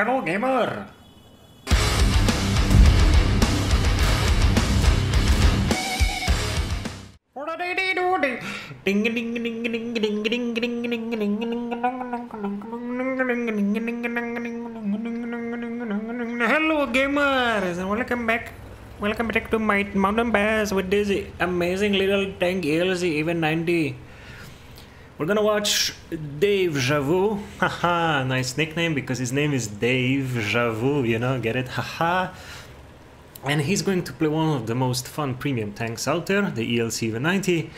Hello, gamer! ding ding ding ding ding ding ding ding ding ding ding Hello gamers and welcome back welcome back to my mountain pass with this amazing little tank ELC even 90 we're gonna watch Dave Javu. Haha nice nickname because his name is Dave Javu you know get it? Haha. And he's going to play one of the most fun premium tanks out there the ELC even 90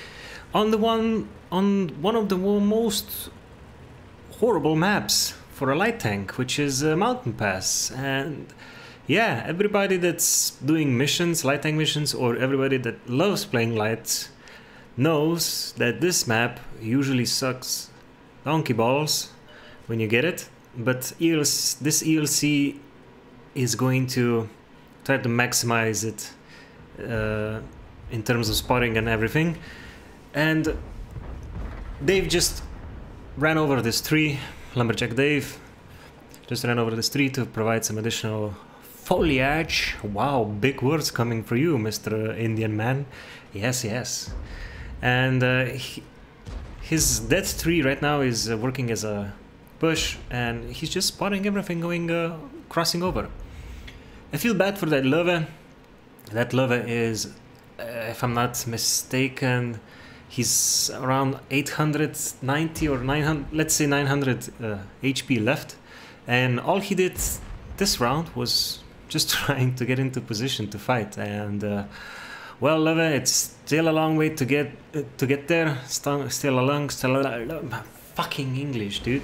on the one on one of the most horrible maps for a light tank, which is a mountain pass. And yeah, everybody that's doing missions, light tank missions, or everybody that loves playing lights knows that this map usually sucks donkey balls when you get it. But ELC, this ELC is going to try to maximize it uh, in terms of spotting and everything. And Dave just ran over this tree Lumberjack Dave just ran over the tree to provide some additional foliage. Wow, big words coming for you, Mr. Indian man. Yes, yes. And uh, his dead tree right now is uh, working as a bush and he's just spotting everything going, uh, crossing over. I feel bad for that lover. That lover is, uh, if I'm not mistaken, he's around 890 or 900 let's say 900 uh, hp left. And all he did this round was just trying to get into position to fight. And uh, well Love, it's still a long way to get uh, to get there. Still, a long still a, fucking english dude.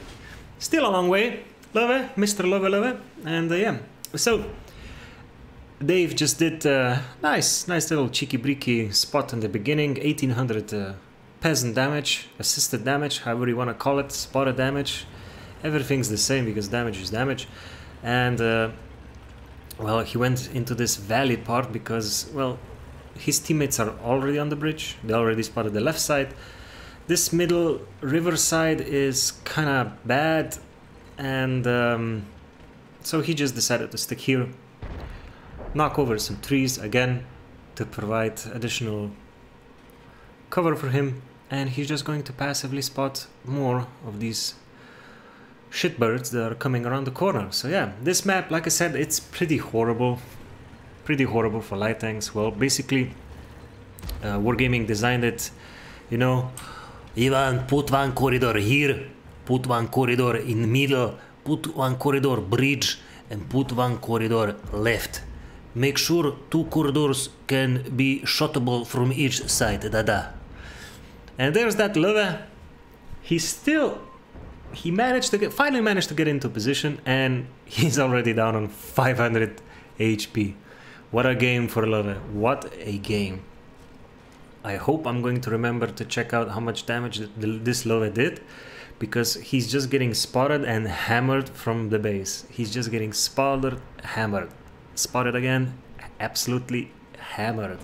Still a long way Love, mr Love Love, and uh, yeah. So Dave just did uh, nice, nice little cheeky breaky spot in the beginning, 1800 uh, peasant damage, assisted damage, however you want to call it, spotted damage. Everything's the same because damage is damage. And uh, well, he went into this valley part because, well, his teammates are already on the bridge. They already spotted the left side. This middle river side is kind of bad, and um, so he just decided to stick here knock over some trees again to provide additional cover for him and he's just going to passively spot more of these shitbirds that are coming around the corner. So yeah, this map, like I said, it's pretty horrible. Pretty horrible for light tanks. Well, basically, uh, Wargaming designed it, you know, Ivan, put one corridor here, put one corridor in the middle, put one corridor bridge, and put one corridor left. Make sure two corridors can be shotable from each side, da-da. And there's that Love. He still, he managed to get, finally managed to get into position and he's already down on 500 HP. What a game for Love. What a game. I hope I'm going to remember to check out how much damage this Love did because he's just getting spotted and hammered from the base. He's just getting spotted, hammered spotted again absolutely hammered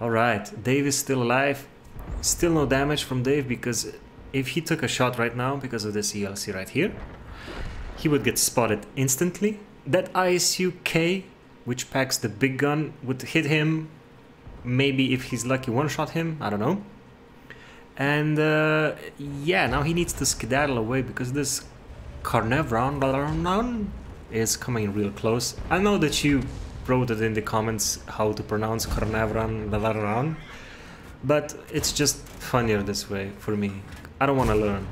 all right dave is still alive still no damage from dave because if he took a shot right now because of this elc right here he would get spotted instantly that isuk which packs the big gun would hit him maybe if he's lucky one shot him i don't know and uh, yeah now he needs to skedaddle away because this carnevron is coming real close. I know that you wrote it in the comments how to pronounce Carnavran, but it's just funnier this way for me. I don't want to learn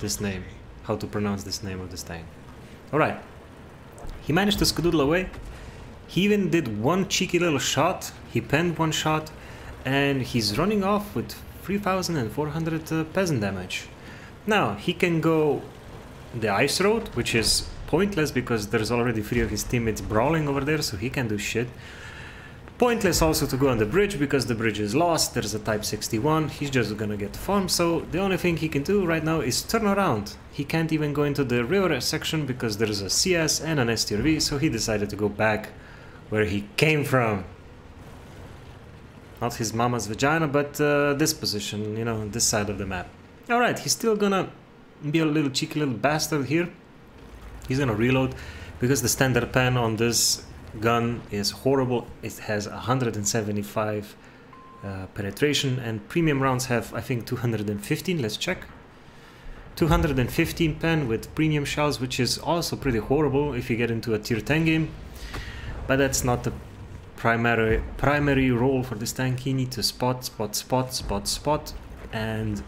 this name, how to pronounce this name of this thing. Alright, he managed to skedoodle away. He even did one cheeky little shot, he penned one shot, and he's running off with 3400 uh, peasant damage. Now, he can go the ice road, which is Pointless because there's already three of his teammates brawling over there, so he can do shit. Pointless also to go on the bridge because the bridge is lost, there's a Type 61, he's just gonna get farmed, so the only thing he can do right now is turn around. He can't even go into the river section because there's a CS and an STRV, so he decided to go back where he came from. Not his mama's vagina, but uh, this position, you know, this side of the map. Alright, he's still gonna be a little cheeky little bastard here He's gonna reload because the standard pen on this gun is horrible. It has 175 uh, penetration and premium rounds have I think 215. Let's check. 215 pen with premium shells, which is also pretty horrible if you get into a tier 10 game. But that's not the primary primary role for this tank. You need to spot, spot, spot, spot, spot, and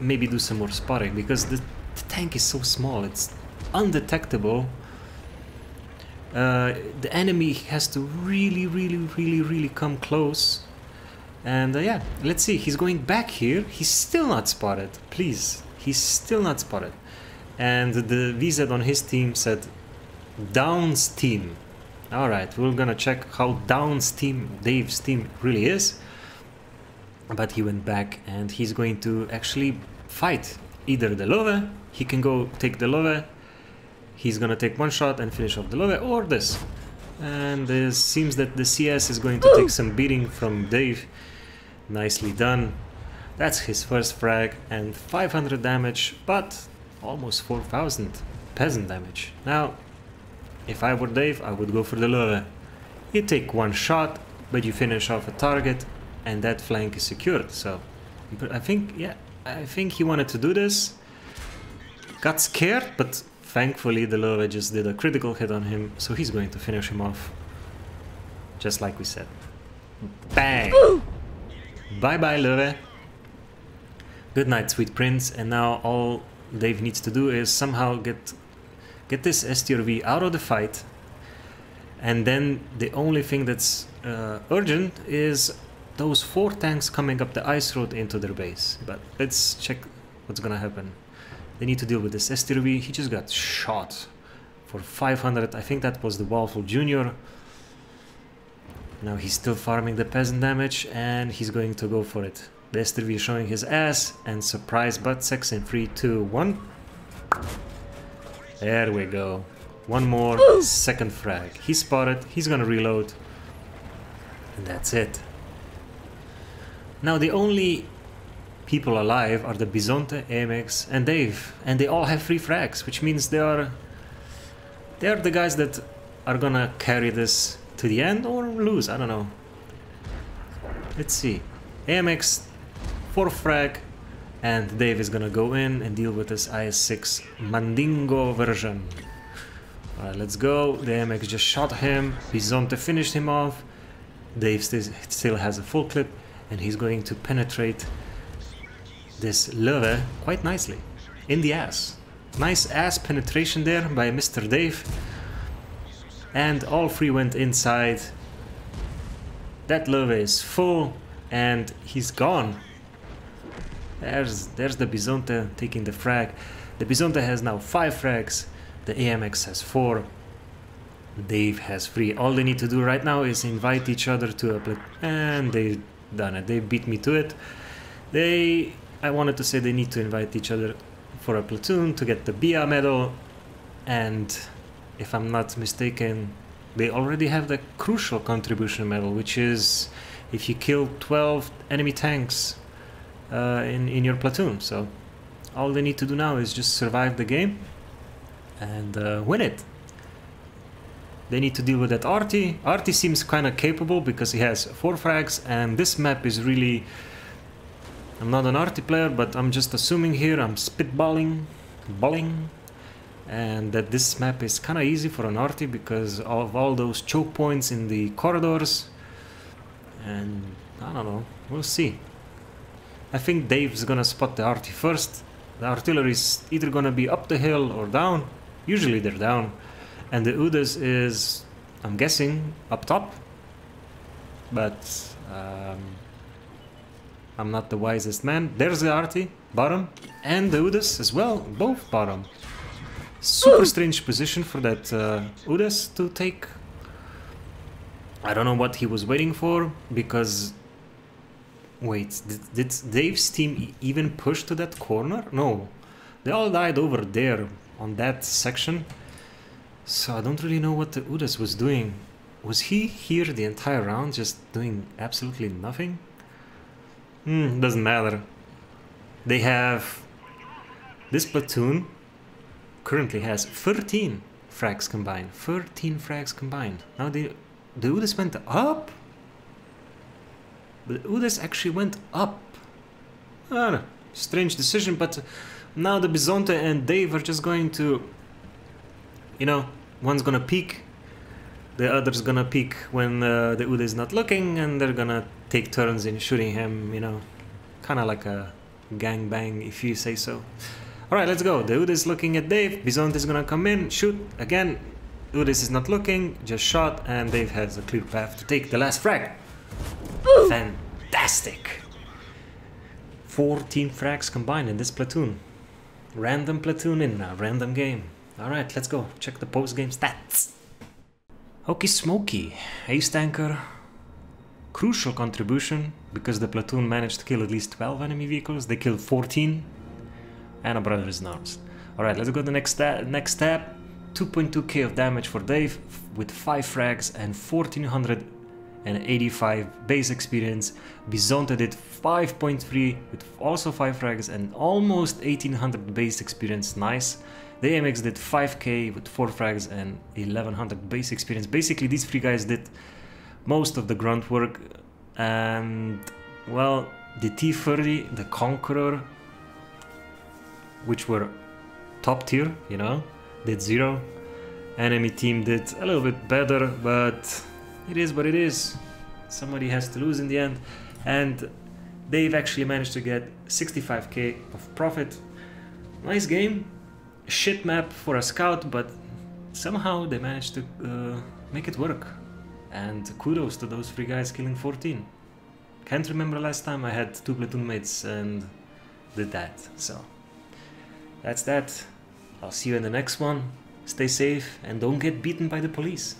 maybe do some more spotting because the, the tank is so small. It's undetectable. Uh, the enemy has to really, really, really, really come close. And uh, yeah, let's see. He's going back here. He's still not spotted. Please, he's still not spotted. And the VZ on his team said, Down's team. Alright, we're gonna check how Down's team, Dave's team, really is. But he went back and he's going to actually fight either the Love, he can go take the Love, he's gonna take one shot and finish off the Love, or this. And it seems that the CS is going to take some beating from Dave. Nicely done. That's his first frag and 500 damage, but almost 4000 peasant damage. Now, if I were Dave, I would go for the Love. You take one shot, but you finish off a target, and that flank is secured. So, but I think, yeah, I think he wanted to do this. Got scared, but thankfully the Love just did a critical hit on him, so he's going to finish him off. Just like we said. Bang! Bye bye, Love. Good night, sweet prince. And now all Dave needs to do is somehow get get this STRV out of the fight. And then the only thing that's uh, urgent is those four tanks coming up the ice road into their base. But let's check what's gonna happen. They need to deal with this STRV. He just got shot for 500. I think that was the Waffle Junior. Now he's still farming the peasant damage and he's going to go for it. The STRV showing his ass and surprise butt sex in 3, 2, 1. There we go. One more, second frag. He spotted, he's gonna reload. And that's it. Now the only people alive are the Bisonte, AMX and Dave. And they all have free frags, which means they are... They are the guys that are gonna carry this to the end or lose, I don't know. Let's see. AMX, 4 frag, and Dave is gonna go in and deal with this IS-6 Mandingo version. Alright, let's go. The AMX just shot him. Bisonte finished him off. Dave still has a full clip and he's going to penetrate this Love quite nicely. In the ass. Nice ass penetration there by Mr. Dave. And all three went inside. That Love is full and he's gone. There's there's the Bisonte taking the frag. The Bisonte has now 5 frags. The AMX has 4. Dave has 3. All they need to do right now is invite each other to a... Platoon. And they've done it. They beat me to it. They... I wanted to say they need to invite each other for a platoon to get the BIA medal. And if I'm not mistaken, they already have the crucial contribution medal, which is if you kill 12 enemy tanks uh, in, in your platoon. So all they need to do now is just survive the game and uh, win it. They need to deal with that Artie. Artie seems kind of capable because he has 4 frags and this map is really... I'm not an Artie player, but I'm just assuming here, I'm spitballing, balling, and that this map is kind of easy for an Artie because of all those choke points in the corridors. And I don't know, we'll see. I think Dave's gonna spot the arty first. The artillery is either gonna be up the hill or down. Usually they're down. And the UDES is, I'm guessing, up top. But um, I'm not the wisest man. There's the arty, bottom. And the UDES as well, both bottom. Super strange position for that uh, UDES to take. I don't know what he was waiting for, because Wait, did, did Dave's team even push to that corner? No. They all died over there on that section. So I don't really know what the UDES was doing. Was he here the entire round just doing absolutely nothing? Hmm, doesn't matter. They have this platoon currently has 13 frags combined. 13 frags combined. Now the the UDES went up. The UDES actually went up. I know. Strange decision, but now the Bisonte and Dave are just going to, you know, one's gonna peek, the other's gonna peek when uh, the Uda is not looking, and they're gonna take turns in shooting him, you know, kind of like a gang bang, if you say so. Alright, let's go. The UDES is looking at Dave, Bisonte is gonna come in, shoot, again, UDES is not looking, just shot, and Dave has a clear path to take the last frag. Fantastic! 14 frags combined in this platoon. Random platoon in a random game. Alright, let's go. Check the post game stats. Okie smoky. Ace tanker. Crucial contribution because the platoon managed to kill at least 12 enemy vehicles. They killed 14. And a brothers in arms. Alright, let's go to the next, sta next tab. 2.2k of damage for Dave with 5 frags and 1485 base experience. Bisonte did 5.3 with also 5 frags and almost 1800 base experience, nice. The AMX did 5k with 4 frags and 1100 base experience. Basically these three guys did most of the grunt work and well the T30, the Conqueror, which were top tier, you know, did 0. Enemy team did a little bit better, but it is what it is. Somebody has to lose in the end. And they've actually managed to get 65k of profit. Nice game. Shit map for a scout, but somehow they managed to uh, make it work. And kudos to those three guys killing 14. Can't remember last time I had two platoon mates and did that. So that's that. I'll see you in the next one. Stay safe and don't get beaten by the police.